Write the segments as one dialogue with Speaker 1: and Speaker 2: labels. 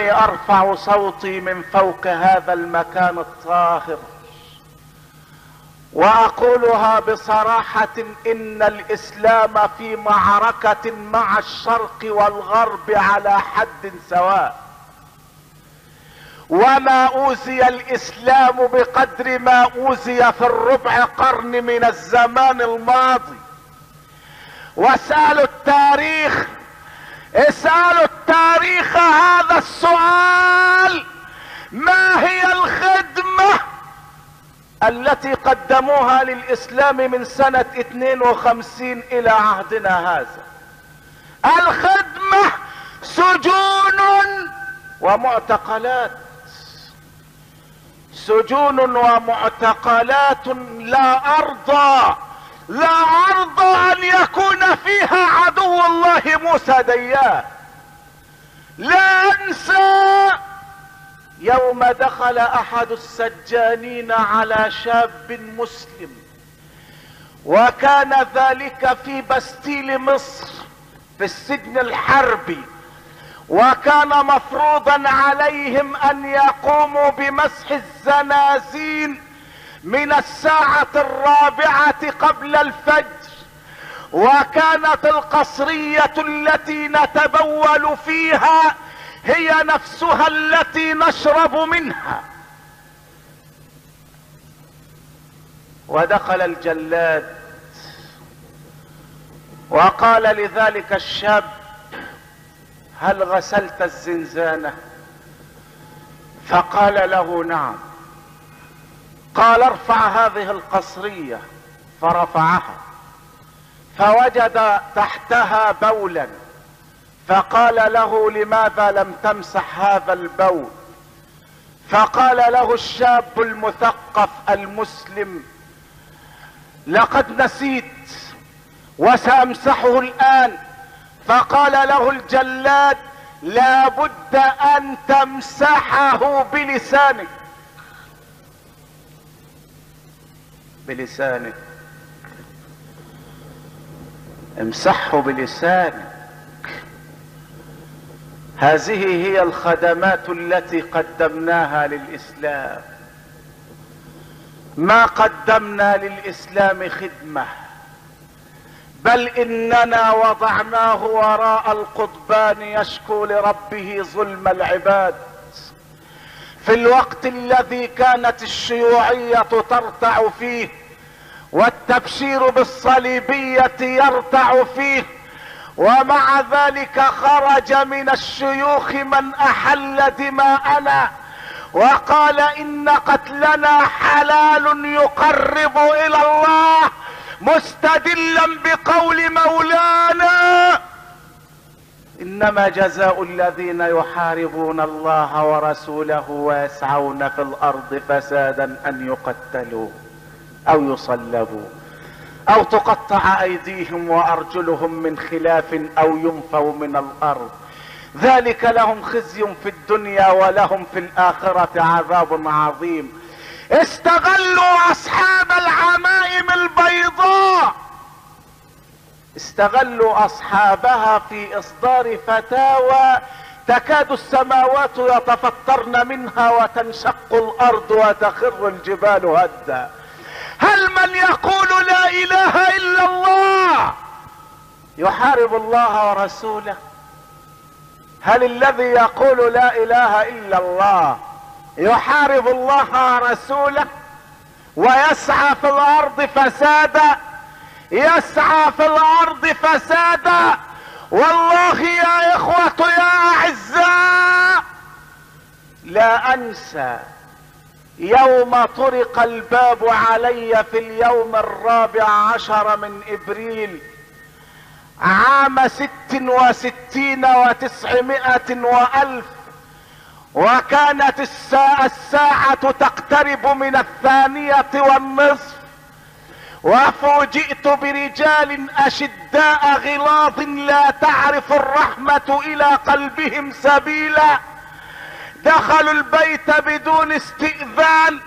Speaker 1: أرفع صوتي من فوق هذا المكان الطاهر. وأقولها بصراحة إن الإسلام في معركة مع الشرق والغرب على حد سواء. وما أوذي الإسلام بقدر ما أوذي في الربع قرن من الزمان الماضي. واسألوا التاريخ اسألوا التاريخ هذا السؤال. ما هي الخدمة التي قدموها للإسلام من سنة 52 إلى عهدنا هذا؟ الخدمة سجون ومعتقلات. سجون ومعتقلات لا أرضى. لا ارضى أن يكون فيها عدو الله موسى ديان لا أنسى يوم دخل أحد السجانين على شاب مسلم وكان ذلك في بستيل مصر في السجن الحربي وكان مفروضا عليهم أن يقوموا بمسح الزنازين من الساعة الرابعة قبل الفجر وكانت القصرية التي نتبول فيها هي نفسها التي نشرب منها. ودخل الجلاد وقال لذلك الشاب هل غسلت الزنزانة؟ فقال له نعم. قال ارفع هذه القصرية فرفعها. فوجد تحتها بولا. فقال له لماذا لم تمسح هذا البول؟ فقال له الشاب المثقف المسلم لقد نسيت وسأمسحه الآن. فقال له الجلاد لا بد أن تمسحه بلسانك. بلسانك امسحه بلسانك. هذه هي الخدمات التي قدمناها للإسلام. ما قدمنا للإسلام خدمة. بل إننا وضعناه وراء القضبان يشكو لربه ظلم العباد. في الوقت الذي كانت الشيوعية ترتع فيه والتبشير بالصليبية يرتع فيه ومع ذلك خرج من الشيوخ من أحل دماءنا وقال إن قتلنا حلال يقرب إلى الله مستدلا بقول مولانا. إنما جزاء الذين يحاربون الله ورسوله ويسعون في الأرض فسادا أن يقتلوا أو يصلبوا أو تقطع أيديهم وأرجلهم من خلاف أو ينفوا من الأرض. ذلك لهم خزي في الدنيا ولهم في الآخرة عذاب عظيم. استغلوا أصحاب العمائم البيضاء. استغلوا أصحابها في إصدار فتاوى تكاد السماوات يتفطرن منها وتنشق الأرض وتخر الجبال هدا. هل من يقول لا إله إلا الله يحارب الله ورسوله؟ هل الذي يقول لا إله إلا الله يحارب الله ورسوله ويسعى في الأرض فسادا؟ يسعى في الأرض فسادا. والله يا إخوة يا أعزاء لا أنسى يوم طرق الباب علي في اليوم الرابع عشر من إبريل عام ست وستين وتسعمائة وألف. وكانت الساعة, الساعة تقترب من الثانية والنصف. وفوجئت برجال أشداء غلاظ لا تعرف الرحمة إلى قلبهم سبيلا. دخلوا البيت بدون استئذان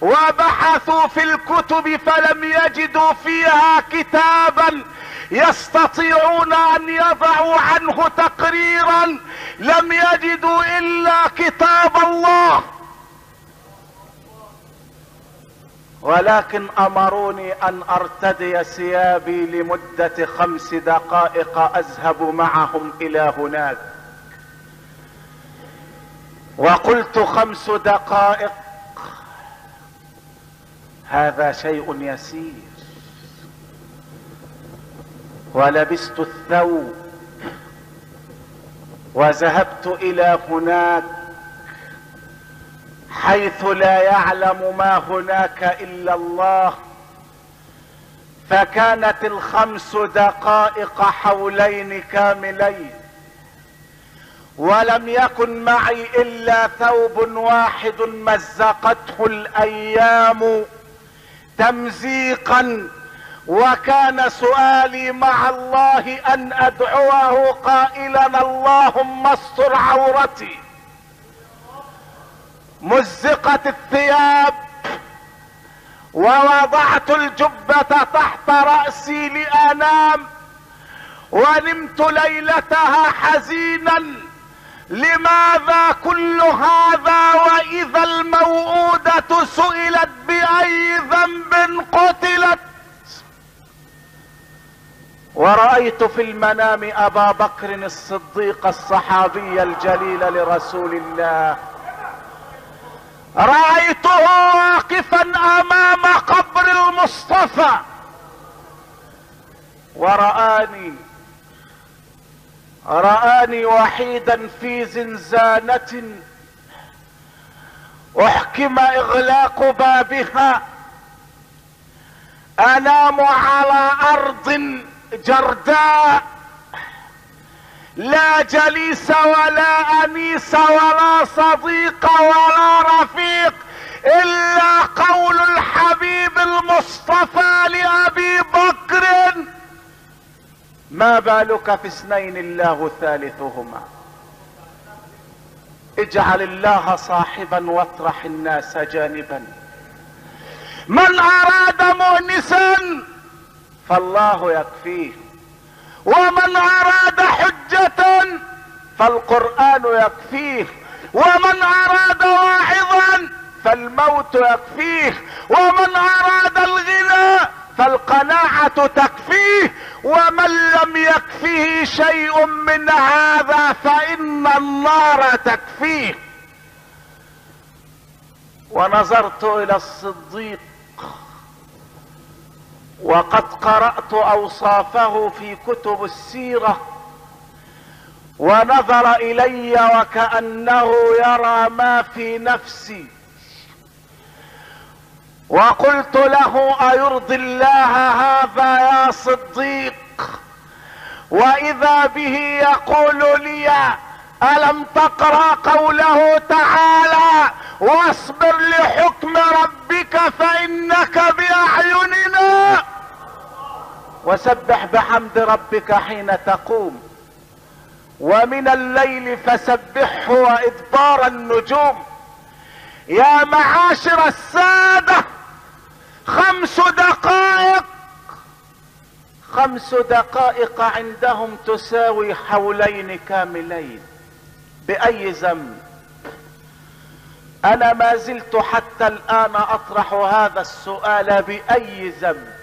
Speaker 1: وبحثوا في الكتب فلم يجدوا فيها كتابا. يستطيعون أن يضعوا عنه تقريرا. لم يجدوا إلا كتاب الله. ولكن أمروني أن أرتدي ثيابي لمدة خمس دقائق أذهب معهم إلى هناك. وقلت خمس دقائق. هذا شيء يسير. ولبست الثوب. وذهبت إلى هناك. حيث لا يعلم ما هناك إلا الله. فكانت الخمس دقائق حولين كاملين. ولم يكن معي إلا ثوب واحد مزقته الأيام تمزيقا. وكان سؤالي مع الله أن أدعوه قائلا اللهم استر عورتي. مزقت الثياب ووضعت الجبة تحت رأسي لآنام ونمت ليلتها حزينا لماذا كل هذا وإذا الموءودة سئلت بأي ذنب قتلت ورأيت في المنام أبا بكر الصديق الصحابي الجليل لرسول الله أمام قبر المصطفى. ورآني رآني وحيدا في زنزانة أحكم إغلاق بابها. أنام على أرض جرداء. لا جليس ولا أنيس ولا صديق ولا رفيق. إلا قول الحبيب المصطفى لأبي بكر. ما بالك في اثنين الله ثالثهما؟ اجعل الله صاحبا واطرح الناس جانبا. من أراد مؤنسا فالله يكفيه ومن أراد حجة فالقرآن يكفيه ومن أراد واعظا فالموت يكفيه ومن أراد الغنى فالقناعة تكفيه ومن لم يكفه شيء من هذا فإن النار تكفيه. ونظرت إلى الصديق وقد قرأت أوصافه في كتب السيرة ونظر إلي وكأنه يرى ما في نفسي. وقلت له أيرضي الله هذا يا صديق؟ وإذا به يقول لي ألم تقرأ قوله تعالى واصبر لحكم ربك فإنك بأعيننا وسبح بحمد ربك حين تقوم. ومن الليل فسبحه وإدبار النجوم. يا معاشر السادة! خمس دقائق. خمس دقائق عندهم تساوي حولين كاملين. بأي ذنب؟ أنا ما زلت حتى الآن أطرح هذا السؤال بأي ذنب؟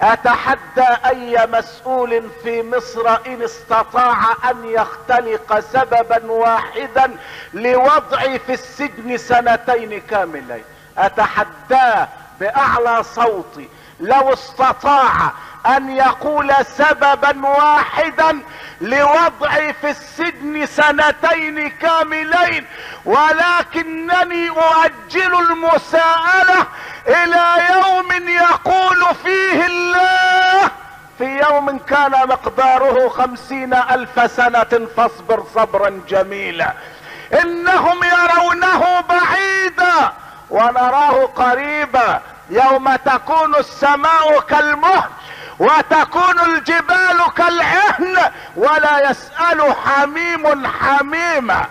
Speaker 1: أتحدى أي مسؤول في مصر إن استطاع أن يختلق سببا واحدا لوضعي في السجن سنتين كاملين؟ أتحداه بأعلى صوتي لو استطاع أن يقول سببا واحدا لوضعي في السجن سنتين كاملين ولكنني أؤجل المساءلة إلى يوم يقول فيه الله في يوم كان مقداره خمسين ألف سنة فاصبر صبرا جميلا إنهم يرونه بعيدا. ونراه قريبا يوم تكون السماء كالمهل وتكون الجبال كالعهن ولا يسأل حميم حميما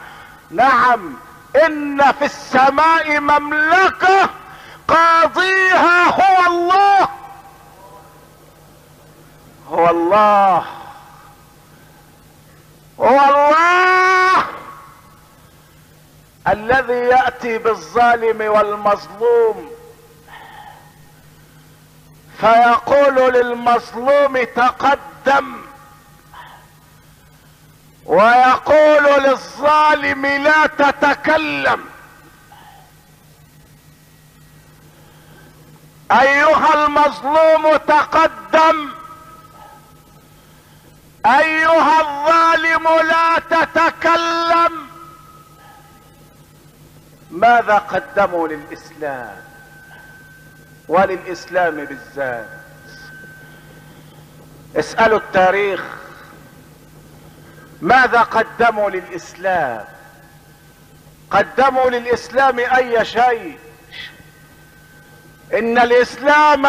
Speaker 1: نعم إن في السماء مملكة قاضيها هو الله. هو الله. هو الله. الذي يأتي بالظالم والمظلوم. فيقول للمظلوم تقدم ويقول للظالم لا تتكلم. أيها المظلوم تقدم أيها الظالم لا تتكلم. ماذا قدموا للإسلام وللإسلام بالذات؟ اسألوا التاريخ. ماذا قدموا للإسلام؟ قدموا للإسلام أي شيء؟ إن الإسلام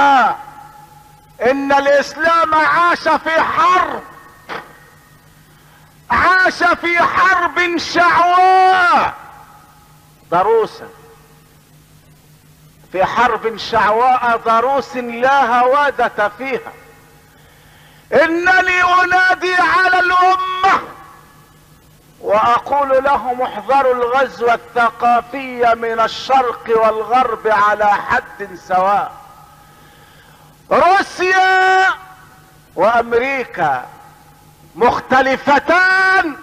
Speaker 1: إن الإسلام عاش في حرب. عاش في حرب شعواء ضروسا. في حرب شعواء ضروس لا هوادة فيها. إنني أنادي على الأمة وأقول لهم احذروا الغزو الثقافي من الشرق والغرب على حد سواء. روسيا وأمريكا مختلفتان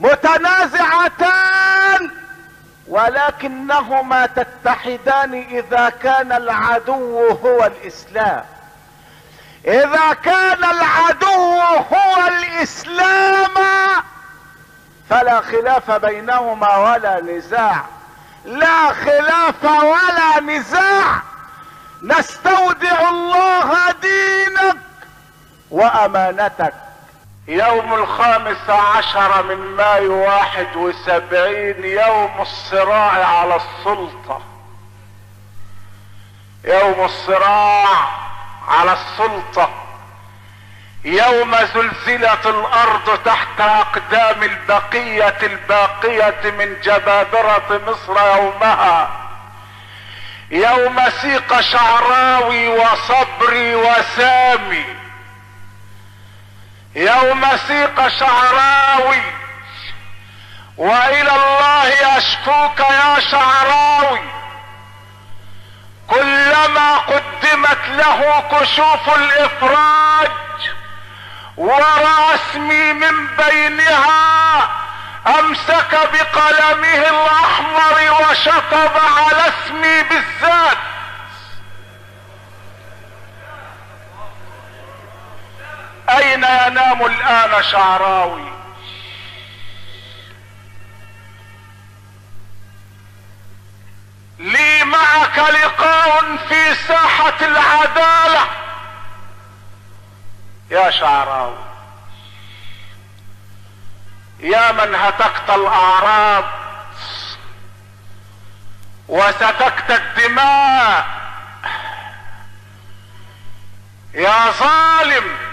Speaker 1: متنازعتان ولكنهما تتحدان إذا كان العدو هو الإسلام. إذا كان العدو هو الإسلام فلا خلاف بينهما ولا نزاع. لا خلاف ولا نزاع. نستودع الله دينك وأمانتك. يوم الخامس عشر من مايو واحد وسبعين يوم الصراع على السلطة. يوم الصراع على السلطة. يوم زلزلت الأرض تحت أقدام البقية الباقية من جبابرة مصر يومها. يوم سيق شعراوي وصبري وسامي. يوم سيق شعراوي. وإلى الله اشكوك يا شعراوي. كلما قدمت له كشوف الإفراج. ورسمي من بينها. أمسك بقلمه الأحمر وشطب على اسمي بالذات. أين ينام الآن شعراوي؟ لي معك لقاء في ساحة العدالة. يا شعراوي يا من هتكت الأعراض وسفكت الدماء. يا ظالم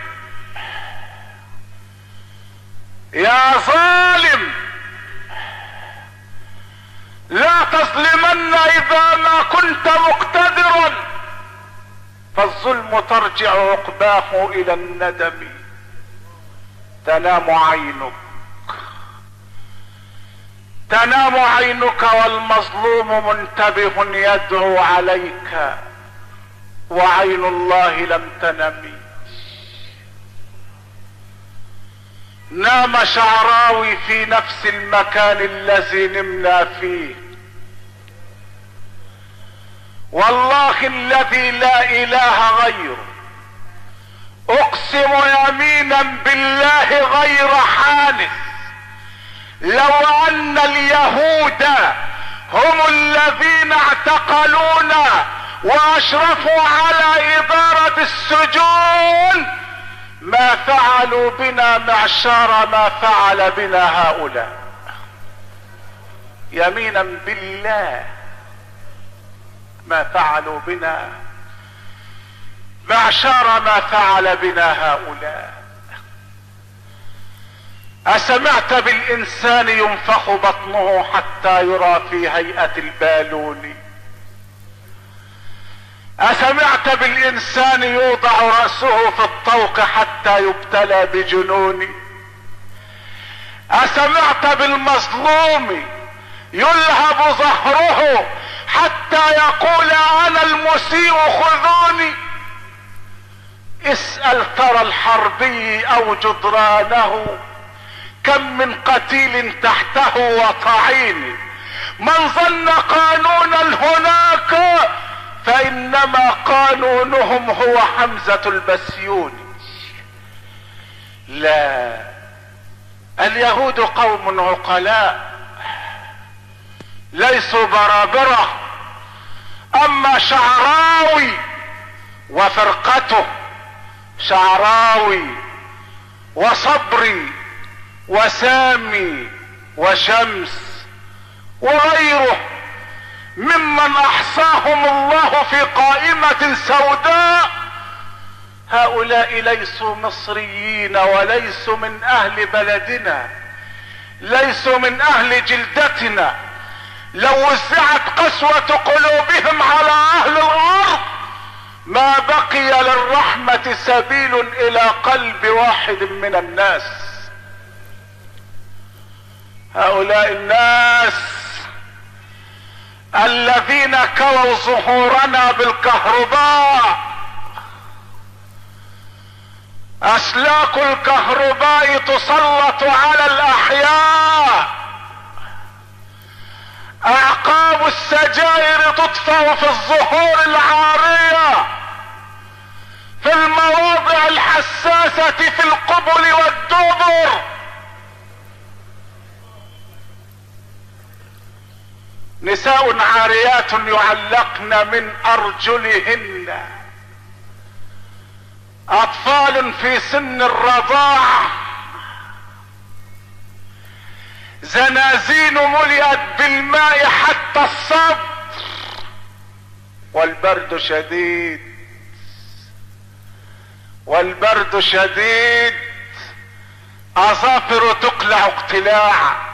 Speaker 1: يا ظالم! لا تظلمن إذا ما كنت مقتدرا. فالظلم ترجع عقباه إلى الندم. تنام عينك. تنام عينك والمظلوم منتبه يدعو عليك. وعين الله لم تنم. نام شعراوي في نفس المكان الذي نمنا فيه. والله الذي لا إله غيره. أقسم يمينا بالله غير حانث. لو أن اليهود هم الذين اعتقلونا وأشرفوا على إدارة السجون ما فعلوا بنا معشار ما فعل بنا هؤلاء. يمينا بالله ما فعلوا بنا. معشار ما فعل بنا هؤلاء. أسمعت بالإنسان ينفخ بطنه حتى يرى في هيئة البالون. أسمعت بالإنسان يوضع رأسه في الطوق حتى يبتلى بجنون أسمعت بالمظلوم يلهب ظهره حتى يقول أنا المسيء خذوني. اسأل ترى الحربي أو جدرانه كم من قتيل تحته وطعين. من ظن قانونا هناك فإنما قانونهم هو حمزة البسيون لا. اليهود قوم عقلاء. ليسوا برابرة. أما شعراوي وفرقته شعراوي وصبري وسامي وشمس وغيره ممن أحصاهم الله في قائمة سوداء. هؤلاء ليسوا مصريين وليسوا من أهل بلدنا ليسوا من أهل جلدتنا. لو وزعت قسوة قلوبهم على أهل الأرض ما بقي للرحمة سبيل إلى قلب واحد من الناس. هؤلاء الناس الذين كووا ظهورنا بالكهرباء. أسلاك الكهرباء تسلط على الأحياء. أعقاب السجائر تطفأ في الظهور العارية. في المواضع الحساسة في القبل والدبر. نساء عاريات يعلقن من أرجلهن. أطفال في سن الرضاعة. زنازين ملئت بالماء حتى الصدر والبرد شديد. والبرد شديد. اظافر تقلع اقتلاع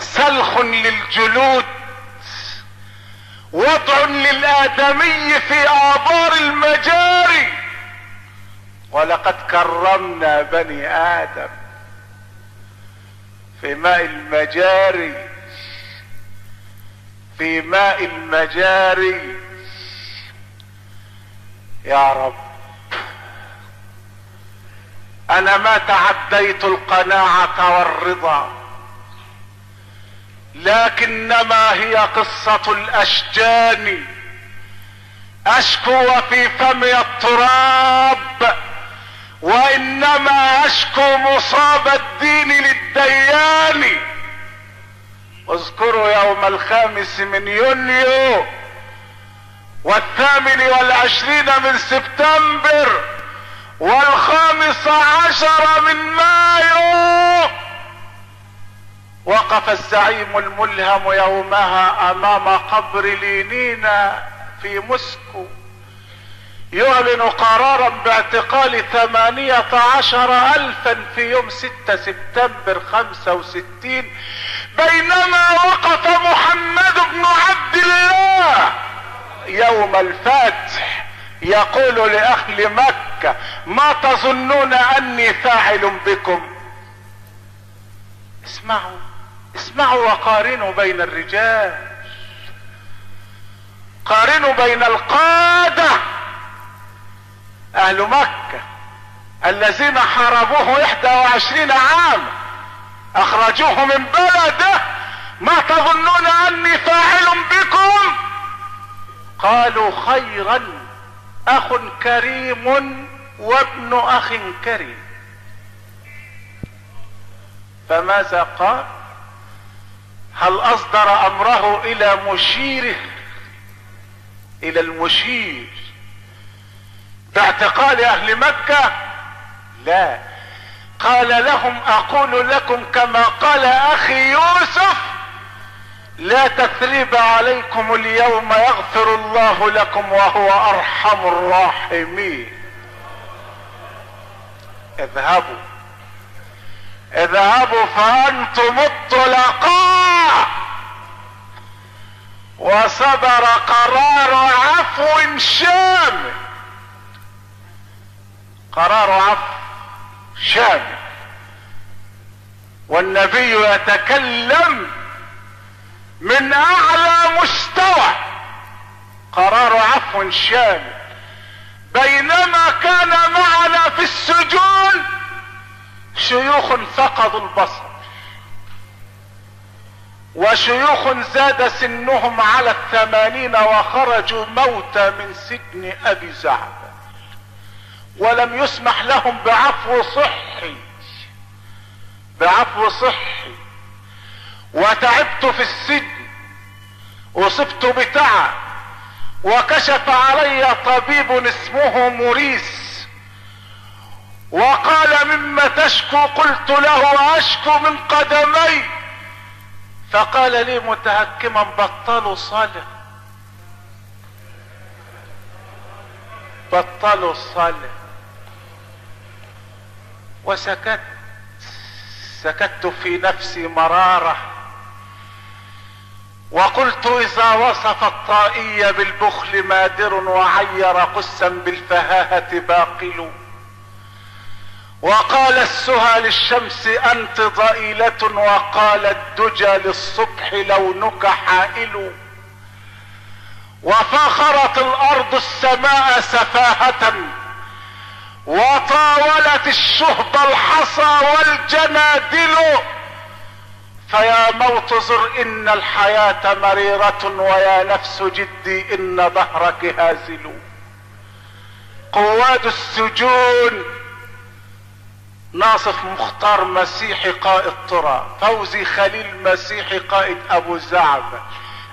Speaker 1: سلخ للجلود وضع للآدمي في ابار المجاري. ولقد كرمنا بني آدم في ماء المجاري في ماء المجاري. يا رب أنا ما تعديت القناعة والرضا. لكنما هي قصة الأشجان. أشكو وفي فمي التراب وإنما أشكو مصاب الدين للديان. اذكروا يوم الخامس من يونيو والثامن والعشرين من سبتمبر والخامس عشر من مايو. وقف الزعيم الملهم يومها أمام قبر لينينا في موسكو. يعلن قرارا باعتقال ثمانية عشر الفا في يوم ستة سبتمبر خمسة وستين. بينما وقف محمد بن عبد الله يوم الفتح يقول لأهل مكة ما تظنون أني فاعل بكم؟ اسمعوا. اسمعوا وقارنوا بين الرجال. قارنوا بين القادة. أهل مكة الذين حاربوه إحدى وعشرين عام. أخرجوه من بلده. ما تظنون أني فاعل بكم؟ قالوا خيرا أخ كريم وابن أخ كريم. فماذا قال؟ هل أصدر أمره إلى مشيره إلى المشير. باعتقال أهل مكة؟ لا. قال لهم أقول لكم كما قال أخي يوسف لا تثريب عليكم اليوم يغفر الله لكم وهو أرحم الراحمين. اذهبوا. اذهبوا فأنتم الطلقاء. وصدر قرار عفو شامل. قرار عفو شامل. والنبي يتكلم من أعلى مستوى. قرار عفو شامل. بينما كان معنا في السجون شيوخ فقدوا البصر. وشيوخ زاد سنهم على الثمانين وخرجوا موتى من سجن أبي زعبل ولم يسمح لهم بعفو صحي بعفو صحي. وتعبت في السجن اصبت بتعب. وكشف علي طبيب اسمه موريس وقال مما تشكو قلت له أشكو من قدمي. فقال لي متهكما بطلوا صلاة بطلوا الصلاة وسكت. سكت في نفسي مرارة. وقلت إذا وصف الطائي بالبخل مادر وعير قسا بالفهاهة باقل. وقال السهى للشمس أنت ضئيلة وقال الدجى للصبح لونك حائل وفاخرت الأرض السماء سفاهة وطاولت الشهب الحصى والجنادل فيا موت زر إن الحياة مريرة ويا نفس جدي إن ظهرك هازل قواد السجون ناصف مختار مسيحي قائد طرى فوزي خليل مسيحي قائد أبو زعبة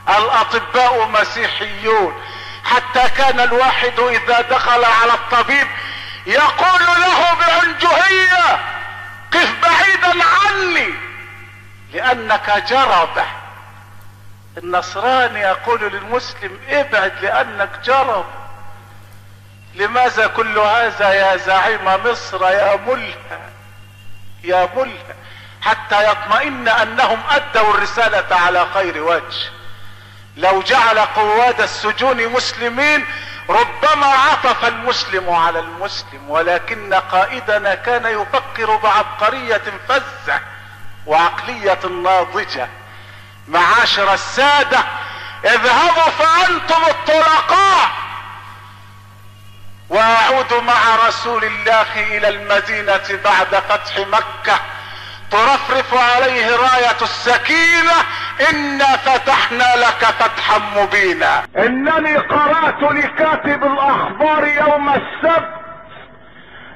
Speaker 1: الأطباء مسيحيون حتى كان الواحد إذا دخل على الطبيب يقول له بعنجهية قف بعيدا عني! لأنك جربة. النصراني يقول للمسلم ابعد لأنك جرب. لماذا كل هذا يا زعيم مصر يا ملهى يا ملهى حتى يطمئن أنهم أدوا الرسالة على خير وجه. لو جعل قواد السجون مسلمين ربما عطف المسلم على المسلم ولكن قائدنا كان يفكر بعبقرية فزة وعقلية ناضجة. معاشر السادة اذهبوا فأنتم الطلقاء واعود مع رسول الله إلى المدينة بعد فتح مكة. ترفرف عليه راية السكينة إنا فتحنا لك فتحا مبينا. إنني قرأت لكاتب الأخبار يوم السبت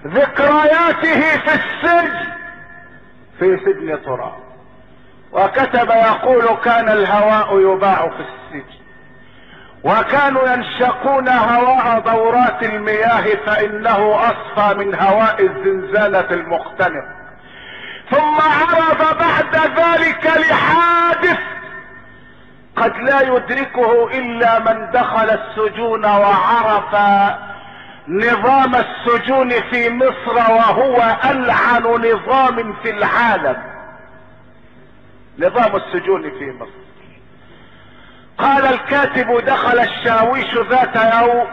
Speaker 1: ذكرياته في السجن في سجن طرى وكتب يقول كان الهواء يباع في السجن. وكانوا ينشقون هواء دورات المياه فإنه أصفى من هواء الزنزانة المختنق. ثم عرض بعد ذلك لحادث قد لا يدركه إلا من دخل السجون وعرف نظام السجون في مصر وهو ألعن نظام في العالم. نظام السجون في مصر. قال الكاتب دخل الشاويش ذات يوم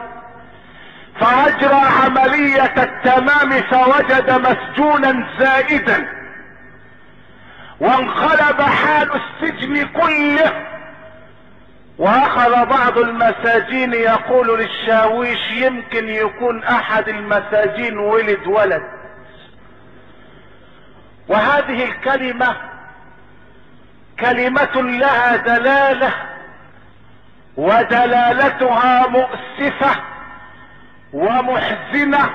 Speaker 1: فأجرى عملية التمام فوجد مسجونا زائدا وانقلب حال السجن كله وأخذ بعض المساجين يقول للشاويش يمكن يكون أحد المساجين ولد ولد. وهذه الكلمة كلمة لها دلالة ودلالتها مؤسفة ومحزنة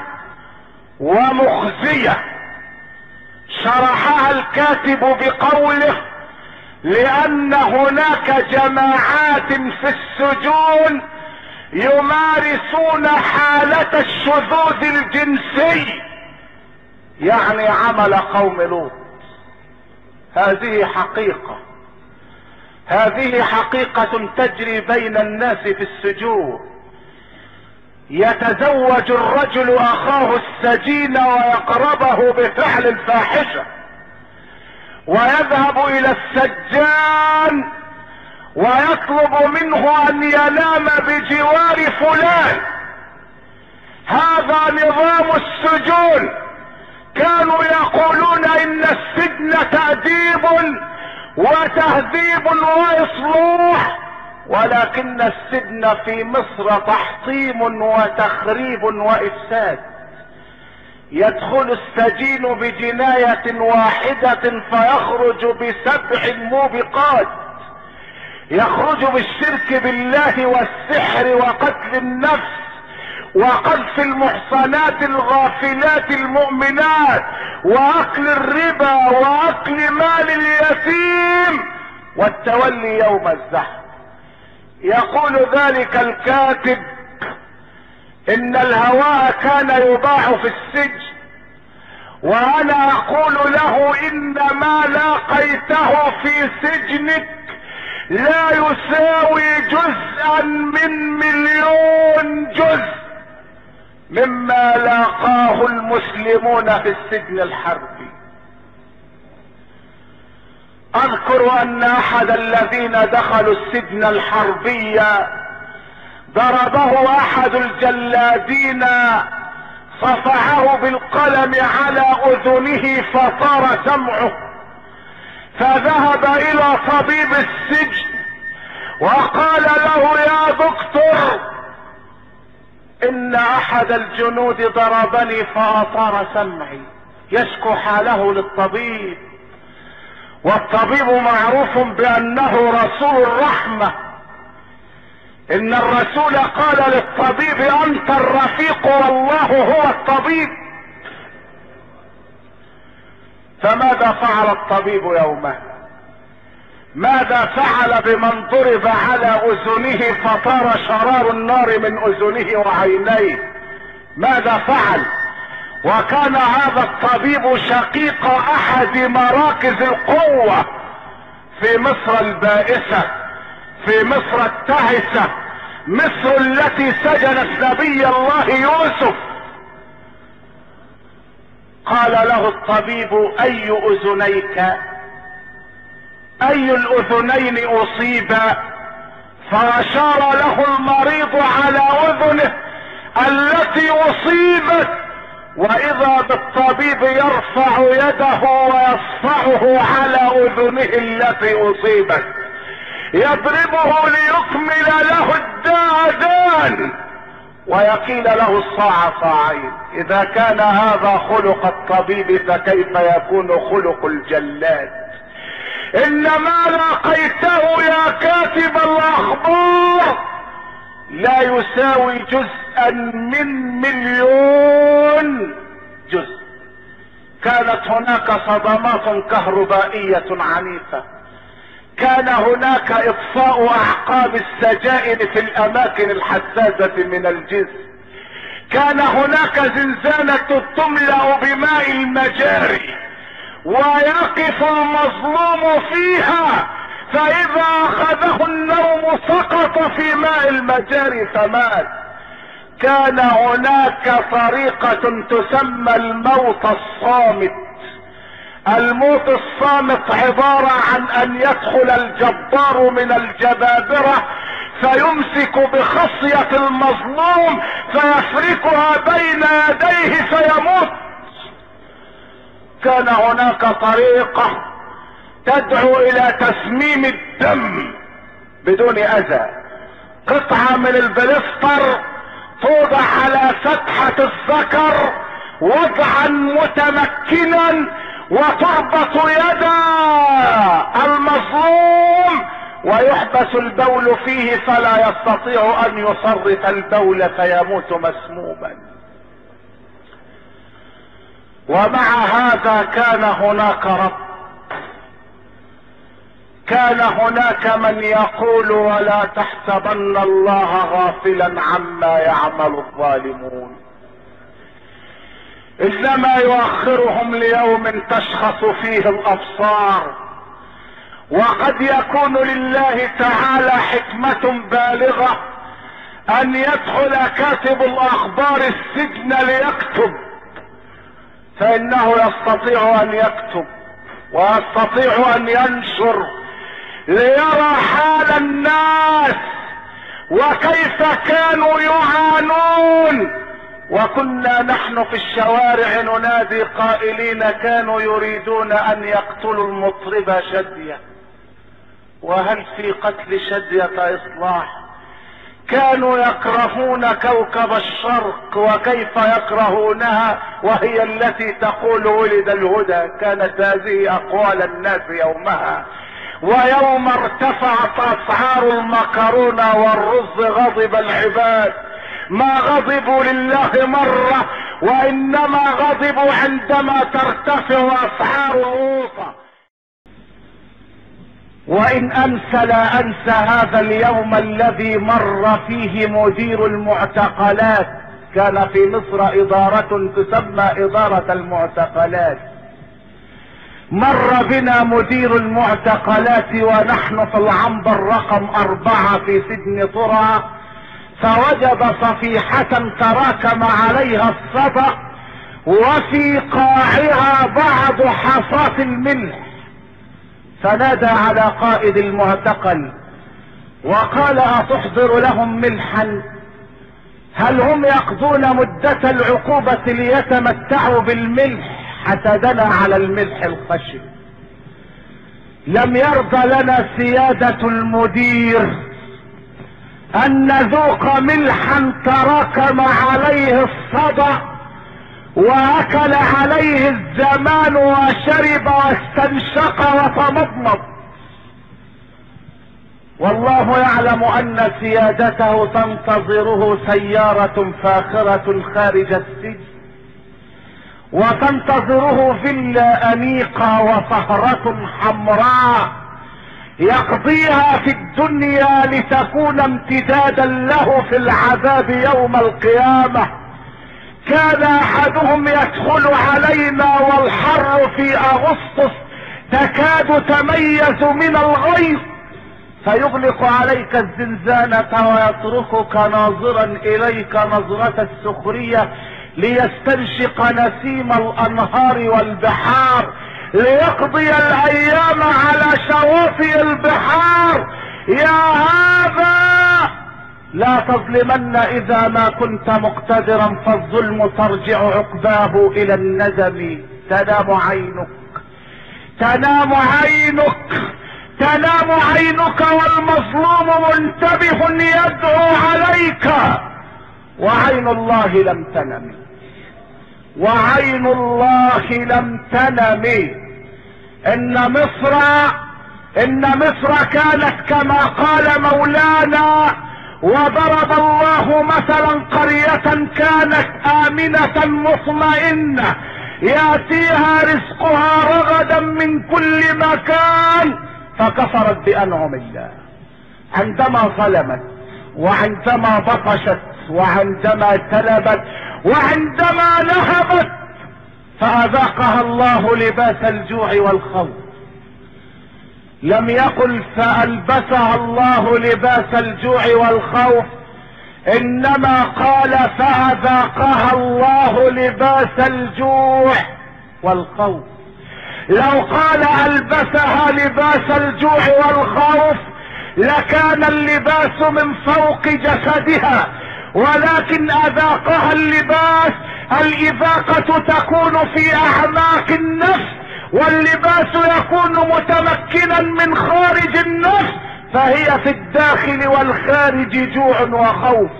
Speaker 1: ومخزية. شرحها الكاتب بقوله لأن هناك جماعات في السجون يمارسون حالة الشذوذ الجنسي يعني عمل قوم لوط. هذه حقيقة. هذه حقيقة تجري بين الناس في السجون. يتزوج الرجل أخاه السجين ويقربه بفعل الفاحشة. ويذهب إلى السجان ويطلب منه أن ينام بجوار فلان. هذا نظام السجون. كانوا يقولون إن السجن تأديب وتهذيب وإصلاح ولكن السجن في مصر تحطيم وتخريب وإفساد. يدخل السجين بجناية واحدة فيخرج بسبع موبقات. يخرج بالشرك بالله والسحر وقتل النفس وقذف المحصنات الغافلات المؤمنات وأكل الربا والتولي يوم الزحف. يقول ذلك الكاتب إن الهواء كان يباع في السجن وأنا أقول له ان ما لاقيته في سجنك لا يساوي جزءا من مليون جزء مما لاقاه المسلمون في السجن الحربي. أذكر أن أحد الذين دخلوا السجن الحربي ضربه أحد الجلادين صفعه بالقلم على أذنه فطار سمعه فذهب إلى طبيب السجن وقال له يا دكتور إن أحد الجنود ضربني فأطار سمعي يشكو حاله للطبيب. والطبيب معروف بأنه رسول الرحمة. إن الرسول قال للطبيب أنت الرفيق والله هو الطبيب. فماذا فعل الطبيب يومه؟ ماذا فعل بمن ضرب على أذنه فطار شرار النار من أذنه وعينيه؟ ماذا فعل؟ وكان هذا الطبيب شقيق أحد مراكز القوة في مصر البائسة في مصر التهسة مصر التي سجنت نبي الله يوسف. قال له الطبيب أي أذنيك؟ أي الأذنين أصيب؟ فأشار له المريض على أذنه التي أصيبت وإذا بالطبيب يرفع يده ويصفعه على أذنه التي أصيبت يضربه ليكمل له الدادان. ويقيل له الصاع صاعين. إذا كان هذا خلق الطبيب فكيف يكون خلق الجلاد؟ ان ما لقيته يا كاتب الأخبار لا يساوي من مليون جزء. كانت هناك صدمات كهربائية عنيفة. كان هناك إطفاء أعقاب السجائر في الأماكن الحساسة من الجسم. كان هناك زنزانة تملأ بماء المجاري. ويقف المظلوم فيها. فإذا أخذه النوم سقط في ماء المجاري فمات. كان هناك طريقة تسمى الموت الصامت. الموت الصامت عبارة عن أن يدخل الجبار من الجبابرة فيمسك بخصية المظلوم فيفركها بين يديه فيموت. كان هناك طريقة تدعو إلى تسميم الدم بدون أذى. قطعة من البلستر توضع على فتحة الذكر وضعا متمكنا وتربط يدا المظلوم ويحبس البول فيه فلا يستطيع أن يصرف البول فيموت مسموما. ومع هذا كان هناك رب كان هناك من يقول ولا تحسبن الله غافلا عما يعمل الظالمون. إنما يؤخرهم ليوم تشخص فيه الأبصار وقد يكون لله تعالى حكمة بالغة أن يدخل كاتب الأخبار السجن ليكتب فإنه يستطيع أن يكتب ويستطيع أن ينشر. ليرى حال الناس وكيف كانوا يعانون. وكنا نحن في الشوارع ننادي قائلين كانوا يريدون أن يقتلوا المطرب شدية وهل في قتل شدية إصلاح؟ كانوا يكرهون كوكب الشرق وكيف يكرهونها وهي التي تقول ولد الهدى. كانت هذه أقوال الناس يومها. ويوم ارتفعت أسعار المكرونة والرز غضب العباد. ما غضبوا لله مرة وإنما غضبوا عندما ترتفع أسعار الوصى وإن انسى لا انسى هذا اليوم الذي مر فيه مدير المعتقلات. كان في مصر إدارة تسمى إدارة المعتقلات. مر بنا مدير المعتقلات ونحن في العنبر رقم أربعة في سجن طرى فوجد صفيحة تراكم عليها الصدى وفي قاعها بعض حصاة الملح. فنادى على قائد المعتقل وقال أتحضر لهم ملحا؟ هل هم يقضون مدة العقوبة ليتمتعوا بالملح؟ حسدنا على الملح الخشن. لم يرضى لنا سيادة المدير أن نذوق ملحا تراكم عليه الصدى وأكل عليه الزمان وشرب واستنشق وتمضمض. والله يعلم أن سيادته تنتظره سيارة فاخرة خارج السجن. وتنتظره فيلا انيقة وسهرة حمراء يقضيها في الدنيا لتكون امتدادا له في العذاب يوم القيامة. كان أحدهم يدخل علينا والحر في أغسطس تكاد تميز من الغيظ. فيغلق عليك الزنزانة ويتركك ناظرا إليك نظرة السخرية. ليستنشق نسيم الأنهار والبحار ليقضي الأيام على شواطئ البحار. يا هذا! لا تظلمن إذا ما كنت مقتدرا فالظلم ترجع عقباه إلى الندم. تنام عينك تنام عينك تنام عينك والمظلوم منتبه يدعو عليك. وعين الله لم تنم. وعين الله لم تنم. إن مصر إن مصر كانت كما قال مولانا وضرب الله مثلا قرية كانت آمنة مطمئنة. يأتيها رزقها رغدا من كل مكان فكفرت بأنعم الله. عندما ظلمت وعندما بطشت وعندما تلبت وعندما نهبت فأذاقها الله لباس الجوع والخوف. لم يقل فألبسها الله لباس الجوع والخوف إنما قال فأذاقها الله لباس الجوع والخوف. لو قال ألبسها لباس الجوع والخوف لكان اللباس من فوق جسدها. ولكن أذاقها اللباس الإذاقة تكون في أعماق النفس واللباس يكون متمكنا من خارج النفس فهي في الداخل والخارج جوع وخوف.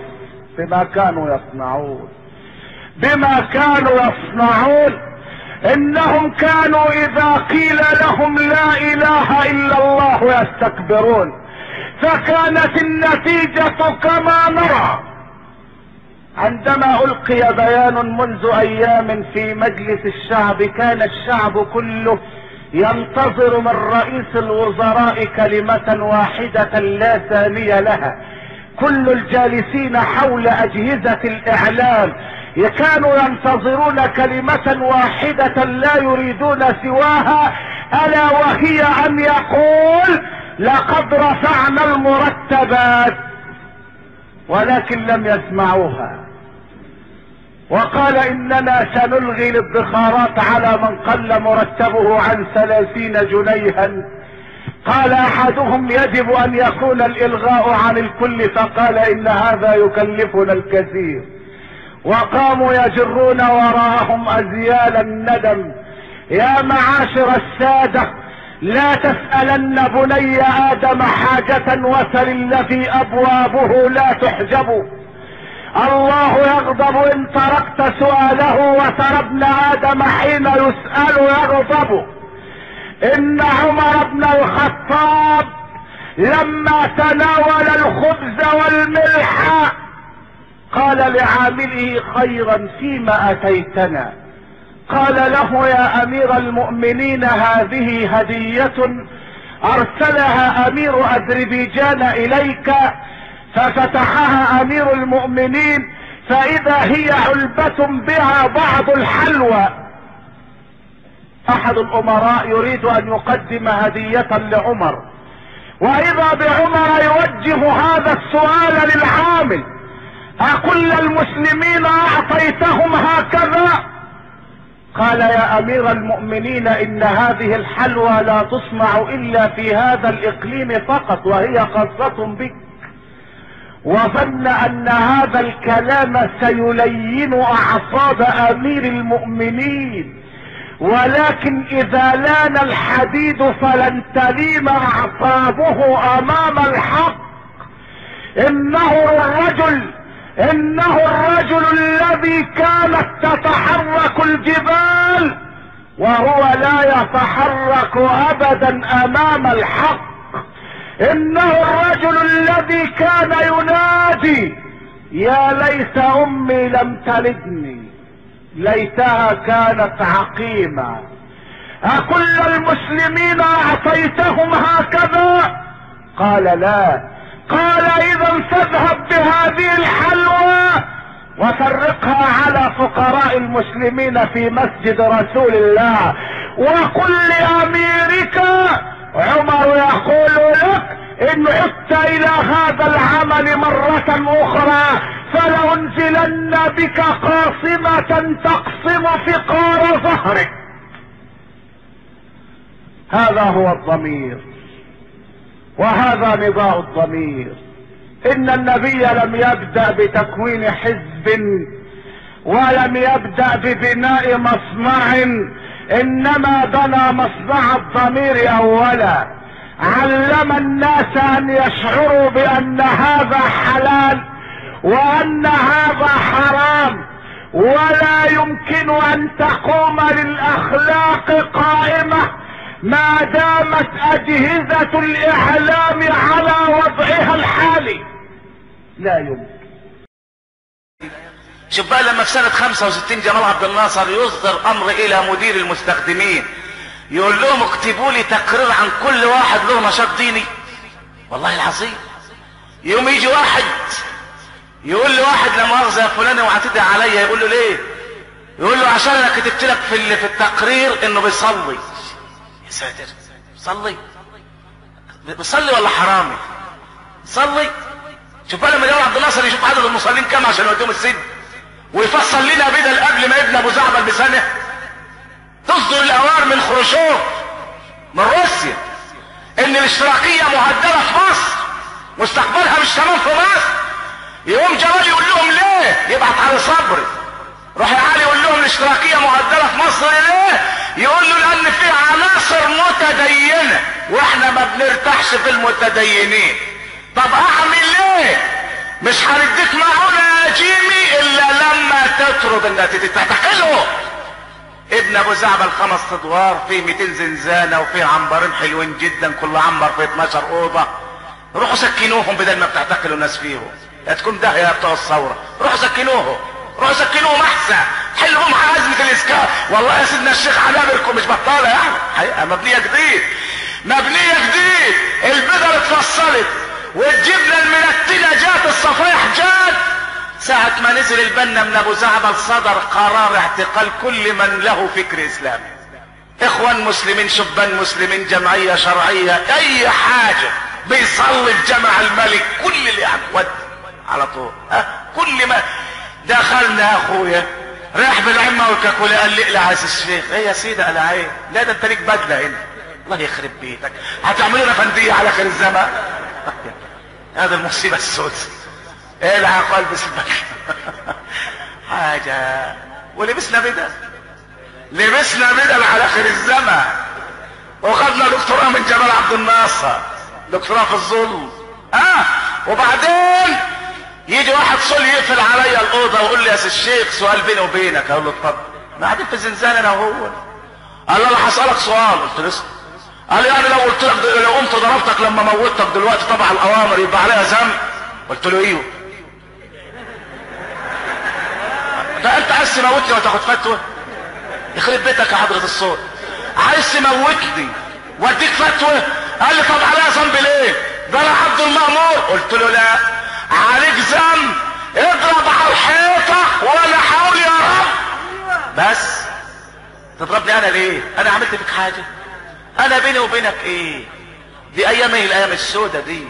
Speaker 1: بما كانوا يصنعون. بما كانوا يصنعون. إنهم كانوا إذا قيل لهم لا إله إلا الله يستكبرون. فكانت النتيجة كما نرى. عندما ألقي بيان منذ أيام في مجلس الشعب كان الشعب كله ينتظر من رئيس الوزراء كلمة واحدة لا ثانية لها. كل الجالسين حول أجهزة الإعلام كانوا ينتظرون كلمة واحدة لا يريدون سواها. ألا وهي أن يقول لقد رفعنا المرتبات ولكن لم يسمعوها. وقال إننا سنلغي الادخارات على من قل مرتبه عن ثلاثين جنيها. قال أحدهم يجب أن يكون الإلغاء عن الكل فقال إن هذا يكلفنا الكثير. وقاموا يجرون وراءهم أزيال الندم. يا معاشر السادة لا تسألن بني آدم حاجة وسل الذي أبوابه لا تحجب. الله يغضب إن تركت سؤاله وترى ابن آدم حين يسأل يغضب. إن عمر بن الخطاب لما تناول الخبز والملح قال لعامله خيرا فيما آتيتنا. قال له يا أمير المؤمنين هذه هدية أرسلها أمير أذربيجان إليك ففتحها أمير المؤمنين فإذا هي علبة بها بعض الحلوى. أحد الأمراء يريد أن يقدم هدية لعمر. وإذا بعمر يوجه هذا السؤال للعامل اكل المسلمين أعطيتهم هكذا؟ قال يا أمير المؤمنين إن هذه الحلوى لا تصنع إلا في هذا الإقليم فقط وهي خاصة بك. وظن أن هذا الكلام سيلين أعصاب أمير المؤمنين. ولكن إذا لأن الحديد فلن تلين أعصابه أمام الحق. إنه الرجل إنه الرجل الذي كانت تتحرك الجبال وهو لا يتحرك ابدا أمام الحق. إنه الرجل الذي كان ينادي يا ليت أمي لم تلدني ليتها كانت عقيمة. أكل المسلمين أعطيتهم هكذا؟ قال لا. قال إذا فاذهب بهذه الحلوى وفرقها على فقراء المسلمين في مسجد رسول الله وقل لأميرك عمر يقول لك إن عدت إلى هذا العمل مرة أخرى فلأنزلن بك قاصمة تقصم فقار ظهرك. هذا هو الضمير. وهذا نضاء الضمير. إن النبي لم يبدأ بتكوين حزب ولم يبدأ ببناء مصنع إنما بنى مصنع الضمير اولا. علم الناس أن يشعروا بأن هذا حلال وأن هذا حرام. ولا يمكن أن تقوم للأخلاق قائمة. ما دامت أجهزة الإعلام على وضعها الحالي. لا يمكن.
Speaker 2: شوف بقى لما في سنة 65 جمال عبد الناصر يصدر أمر إلى مدير المستخدمين. يقول لهم اكتبوا لي تقرير عن كل واحد له نشاط ديني. والله العظيم. يوم يجي واحد يقول لواحد لا مؤاخذه يا فلان وهتدعي عليا يقول له ليه؟ يقول له عشان أنا كتبت لك في في التقرير إنه بيصلي. يا ساتر. صلي. بيصلي ولا حرامي؟ صلي. شوف بقى لما جمال عبد الناصر يشوف عدد المصلين كام عشان يوديهم السجن. ويفصل لنا بدل قبل ما يبنى أبو زعبل بسنة. تصدر الاوامر من خروشوف من روسيا إن الإشتراكية مهددة في مصر مستقبلها مش تمام في مصر. يقوم جمال يقول لهم ليه؟ يبعت علي صبري. روح يا علي يقول لهم الإشتراكية مهددة في مصر ليه؟ يقول له لأن في عناصر متدينة وإحنا ما بنرتاحش في المتدينين. طب أعمل ليه؟ مش هنديك معونة يا جيمي إلا لما تطرد الناس. تتحلوا ابن أبو زعبل خمس أدوار فيه 200 زنزانة وفيه عنبرين حلوين جدا كل عنبر فيه 12 أوضة. روحوا سكنوهم بدل ما بتعتقلوا الناس فيهم. يا تكون ده يا بتوع الثورة. روحوا سكنوهم. روحوا سكنوهم أحسن. حلوا مع ازمه الإسكان. والله يا سيدنا الشيخ عنابركم مش بطالة. يعني حقيقه مبنية جديد. مبنية جديد. البدل اتفصلت. والجبنه المنتنه جات الصفايح جات. ساعة ما نزل البنا من أبو زعبل صدر قرار اعتقال كل من له فكر إسلامي. إخوان مسلمين شبان مسلمين جمعية شرعية أي حاجة بيصلي في جمع الملك كل اللي ود على طول ها؟ كل ما دخلنا يا أخويا راح بالعمة والكاكولا قال لي اقلع يا الشيخ إيه يا سيدي قال عين لا ده أنت ليك بدلة هنا. الله يخرب بيتك. هتعملوا لنا فندية على آخر الزمان؟ هذا المصيبة السوداء العى قلب سبك حاجة. ولبسنا بدل. لبسنا بدل على آخر الزمن. وخدنا دكتوراه من جمال عبد الناصر. دكتوراه في الظلم. آه. وبعدين يجي واحد صل يقفل عليا الأوضة ويقول لي يا سي الشيخ سؤال بيني وبينك. أقول له اتفضل إحنا قاعدين في زنزانة أنا وهو قال لي أنا هسألك سؤال. قلت له قال يعني لو قلت لك لو قمت ضربتك لما موتك دلوقتي طبع الأوامر يبقى عليها ذنب. قلت له إيوه. ده أنت عايز تموتني وتاخد فتوى؟ يخرب بيتك يا حضرة الصوت. عايز تموتني وأديك فتوى؟ قال لي طب عليها ذنب ليه؟ ده أنا عبد المأمور قلت له لا. عليك ذنب؟ اضرب على الحيطة وأنا حاول يا رب. بس. تضربني أنا ليه؟ أنا عملت فيك حاجة. أنا بيني وبينك إيه؟ دي أيام إيه الأيام السودة دي.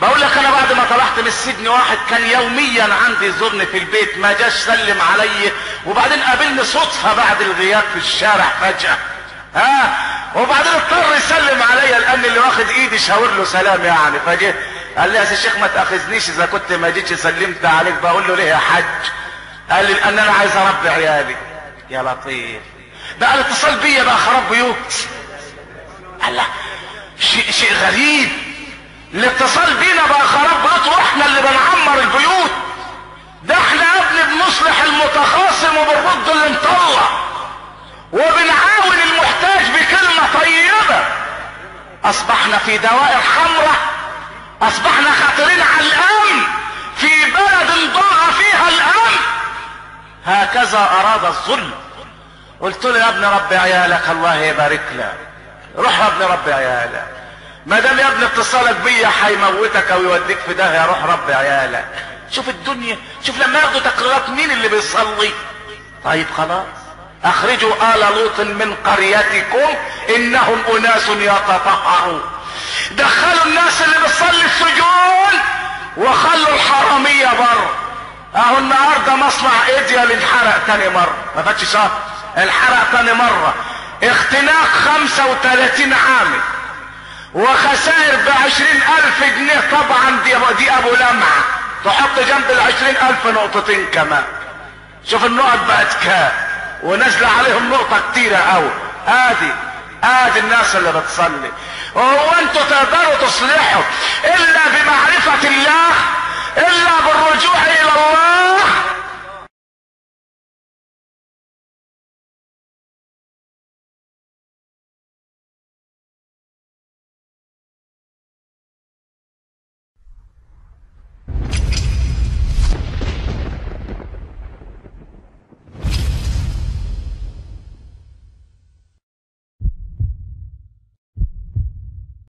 Speaker 2: بقول لك أنا بعد ما طلعت من السجن واحد كان يوميا عندي يزورني في البيت ما جاش سلم علي. وبعدين قابلني صدفة بعد الغياب في الشارع فجأة. ها؟ وبعدين اضطر يسلم عليا لأن اللي واخد إيدي شاور له سلام يعني. فجه قال لي يا الشيخ ما تأخذنيش إذا كنت ما جيتش سلمت عليك. بقول له ليه يا حاج؟ قال لي لأن أنا عايز أربي عيالي. يا لطيف. بقى الاتصال بيا بقى خراب بيوت. الله شيء شيء غريب. الاتصال بينا بقى خراب بيوت وإحنا اللي بنعمر البيوت. ده إحنا ابني بنصلح المتخاصم وبنرد اللي مطلع. وبنعاون المحتاج بكلمة طيبة. أصبحنا في دوائر حمراء. أصبحنا خطرين على الأمن. في بلد ضاع فيها الأمن. هكذا أراد الظلم. قلت له يا ابن رب عيالك الله يبارك لك. روح يا ابن رب عيالك. ما دام يا ابن اتصالك بيا هيموتك أو يوديك في داهية روح رب عيالك. شوف الدنيا شوف لما ياخدوا تقريرات مين اللي بيصلي؟ طيب خلاص. أخرجوا آل لوط من قريتكم إنهم أناس يتطهرون. دخلوا الناس اللي بتصلي السجون وخلوا الحرامية بره أهو النهارده مصنع ايديال انحرق تاني مرة ما فاتش شهر. الحرق تاني مرة. اختناق خمسة وثلاثين عامل وخسائر بعشرين ألف جنيه طبعا دي, دي أبو لمعة. تحط جنب العشرين ألف نقطتين كمان شوف النقط بقت كام ونازلة عليهم نقطة كتيرة اوي آدي. آدي الناس اللي بتصلي. وهو أنتوا تقدروا تصلحوا. إلا بمعرفة الله. إلا بالرجوع إلى الله.